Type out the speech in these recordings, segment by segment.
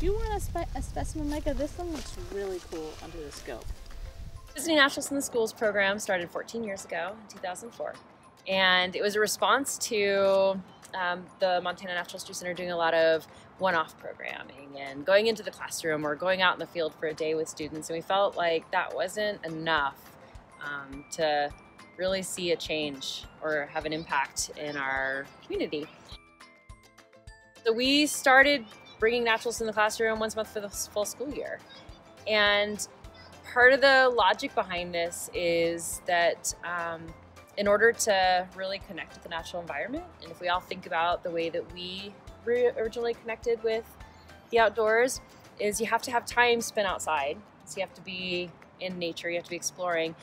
Do you want a, spe a specimen, Micah? This one looks really cool under the scope. Visiting Naturalists in the Schools program started 14 years ago, in 2004. And it was a response to um, the Montana Natural History Center doing a lot of one-off programming and going into the classroom or going out in the field for a day with students. And we felt like that wasn't enough um, to really see a change or have an impact in our community. So we started bringing naturalists in the classroom once a month for the full school year. And part of the logic behind this is that um, in order to really connect with the natural environment, and if we all think about the way that we originally connected with the outdoors, is you have to have time spent outside. So you have to be in nature, you have to be exploring.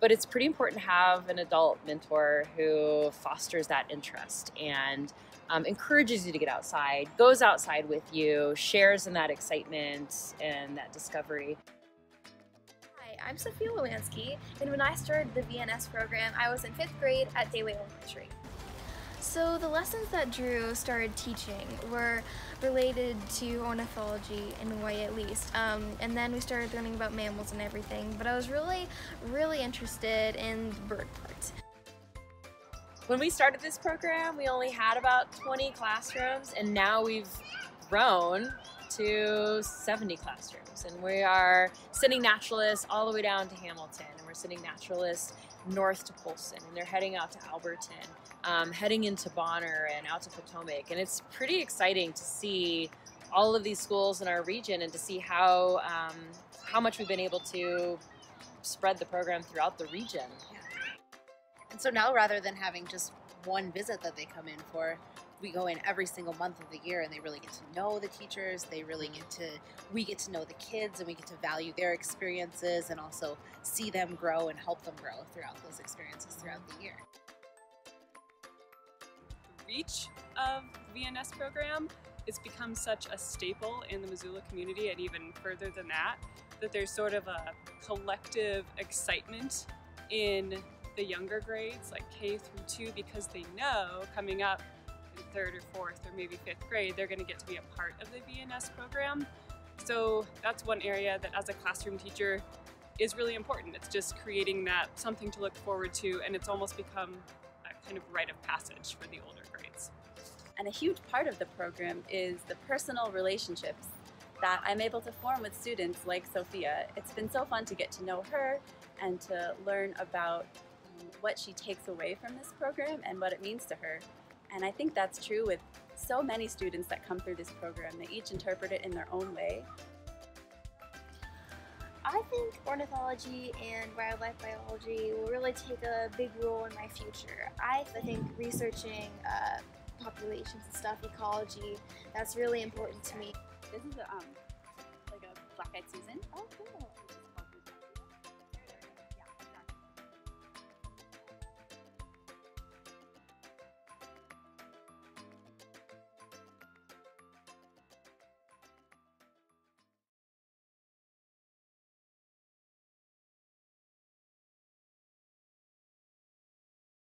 But it's pretty important to have an adult mentor who fosters that interest and um, encourages you to get outside, goes outside with you, shares in that excitement and that discovery. Hi, I'm Sophia Lewansky, and when I started the VNS program, I was in fifth grade at Dayway Elementary. So the lessons that Drew started teaching were related to ornithology in a way at least. Um, and then we started learning about mammals and everything, but I was really, really interested in the bird part. When we started this program, we only had about 20 classrooms, and now we've grown to 70 classrooms. And we are sending naturalists all the way down to Hamilton, and we're sending naturalists north to Polson, and they're heading out to Alberton, um, heading into Bonner and out to Potomac. And it's pretty exciting to see all of these schools in our region and to see how, um, how much we've been able to spread the program throughout the region. And so now rather than having just one visit that they come in for, we go in every single month of the year and they really get to know the teachers. They really get to we get to know the kids and we get to value their experiences and also see them grow and help them grow throughout those experiences throughout the year. Reach of the vns program it's become such a staple in the missoula community and even further than that that there's sort of a collective excitement in the younger grades like k through 2 because they know coming up in third or fourth or maybe fifth grade, they're going to get to be a part of the VNS program. So that's one area that as a classroom teacher is really important. It's just creating that something to look forward to and it's almost become a kind of rite of passage for the older grades. And a huge part of the program is the personal relationships that I'm able to form with students like Sophia. It's been so fun to get to know her and to learn about what she takes away from this program and what it means to her. And I think that's true with so many students that come through this program. They each interpret it in their own way. I think ornithology and wildlife biology will really take a big role in my future. I think researching uh, populations and stuff, ecology, that's really important to me. This is a, um, like a black-eyed Susan. Oh, cool.